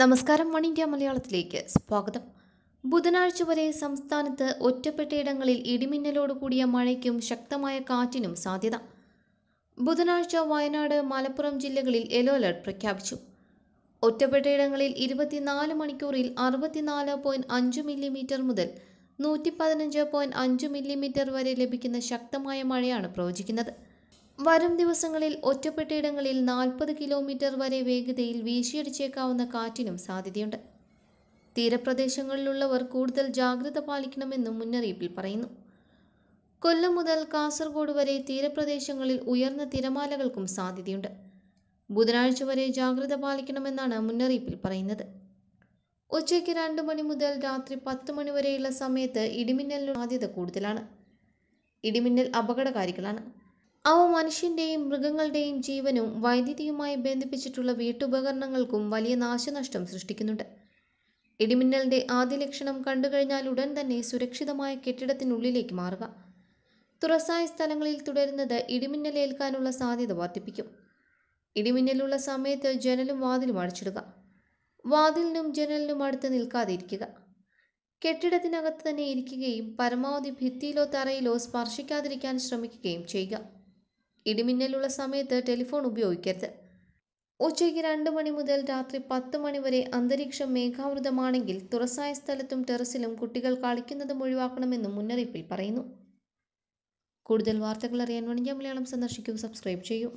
നമസ്കാരം one India മലയാളത്തിലേക്ക് സ്വാഗതം. ബുധനാഴ്ച വരെ സംസ്ഥാനത്ത് ഒറ്റപ്പെട്ടയിടങ്ങളിൽ ഇടിമിന്നലോട് കൂടിയ മഴയ്ക്കും ശക്തമായ കാറ്റിനും സാധ്യത. ബുധനാഴ്ച വയനാട് മലപ്പുറം ജില്ലകളിൽ യെല്ലോ അലർട്ട് പ്രഖ്യാപിച്ചു. ഒറ്റപ്പെട്ടയിടങ്ങളിൽ ഇരുപത്തിനാല് മണിക്കൂറിൽ അറുപത്തിനാല് പോയിന്റ് അഞ്ച് മില്ലിമീറ്റർ മുതൽ നൂറ്റി പതിനഞ്ച് പോയിന്റ് അഞ്ച് മില്ലിമീറ്റർ വരെ ലഭിക്കുന്ന ശക്തമായ മഴയാണ് പ്രവചിക്കുന്നത്. വരും ദിവസങ്ങളിൽ ഒറ്റപ്പെട്ടയിടങ്ങളിൽ നാൽപ്പത് കിലോമീറ്റർ വരെ വേഗതയിൽ വീശിയടിച്ചേക്കാവുന്ന കാറ്റിനും സാധ്യതയുണ്ട്. തീരപ്രദേശങ്ങളിലുള്ളവർ കൂടുതൽ ജാഗ്രത പാലിക്കണമെന്നും മുന്നറിയിപ്പിൽ പറയുന്നു. കൊല്ലം മുതൽ കാസർഗോഡ് വരെ തീരപ്രദേശങ്ങളിൽ ഉയർന്ന തിരമാലകൾക്കും സാധ്യതയുണ്ട്. ബുധനാഴ്ച വരെ ജാഗ്രത പാലിക്കണമെന്നാണ് മുന്നറിയിപ്പിൽ പറയുന്നത്. ഉച്ചയ്ക്ക് രണ്ട് മണി മുതൽ രാത്രി പത്ത് മണി വരെയുള്ള സമയത്ത് ഇടിമിന്നലിന് സാധ്യത കൂടുതലാണ്. ഇടിമിന്നൽ അപകടകാരികളാണ്. അവ മനുഷ്യന്റെയും മൃഗങ്ങളുടെയും ജീവനും വൈദ്യുതിയുമായി ബന്ധിപ്പിച്ചിട്ടുള്ള വീട്ടുപകരണങ്ങൾക്കും വലിയ നാശനഷ്ടം സൃഷ്ടിക്കുന്നുണ്ട്. ഇടിമിന്നലിന്റെ ആദ്യ ലക്ഷണം കണ്ടുകഴിഞ്ഞാൽ ഉടൻ തന്നെ സുരക്ഷിതമായ കെട്ടിടത്തിനുള്ളിലേക്ക് മാറുക. തുറസായ സ്ഥലങ്ങളിൽ തുടരുന്നത് ഇടിമിന്നലേൽക്കാനുള്ള സാധ്യത വർദ്ധിപ്പിക്കും. ഇടിമിന്നലുള്ള സമയത്ത് ജനലും വാതിലും അടച്ചിടുക. വാതിലിനും ജനലിനും അടുത്ത് നിൽക്കാതെ ഇരിക്കുക കെട്ടിടത്തിനകത്ത് തന്നെ ഇരിക്കുകയും പരമാവധി ഭിത്തിയിലോ തറയിലോ സ്പർശിക്കാതിരിക്കാൻ ശ്രമിക്കുകയും ചെയ്യുക. ഇടിമിന്നലുള്ള സമയത്ത് ടെലിഫോൺ ഉപയോഗിക്കരുത്. ഉച്ചയ്ക്ക് രണ്ട് മണി മുതൽ രാത്രി പത്ത് മണി വരെ അന്തരീക്ഷം മേഘാവൃതമാണെങ്കിൽ തുറസായ സ്ഥലത്തും ടെറസിലും കുട്ടികൾ കളിക്കുന്നതും ഒഴിവാക്കണമെന്നും മുന്നറിയിപ്പിൽ പറയുന്നു. കൂടുതൽ വാർത്തകൾ അറിയാൻ വണിജ്യ മലയാളം സന്ദർശിക്കൂ സബ്സ്ക്രൈബ് ചെയ്യൂ.